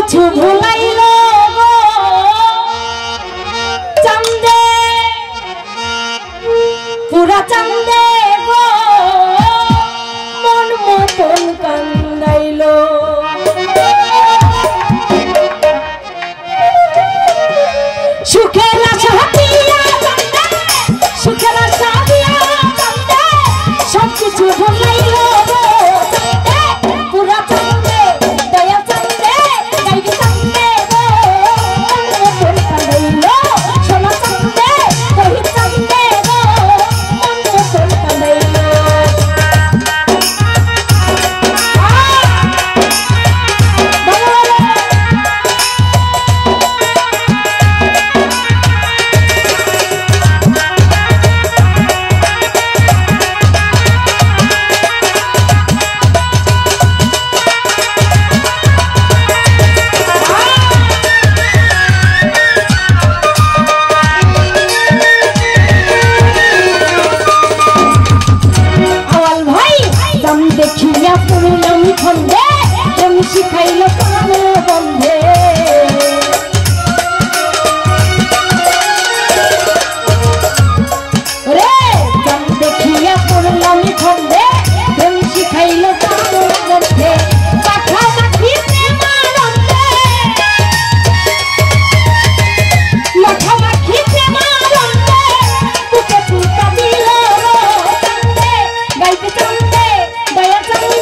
কিছু ভুলাইল চান্দে পুরা চান্দে। Dayatari.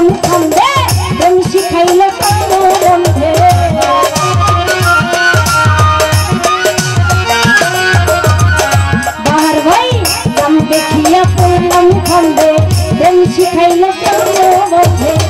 প্রেম ছন্দে প্রেম শিখাইল বন্ধে। বাহার ভাই দাম দেখিয়া পড়লাম খন্দে প্রেম শিখাইল বন্ধে।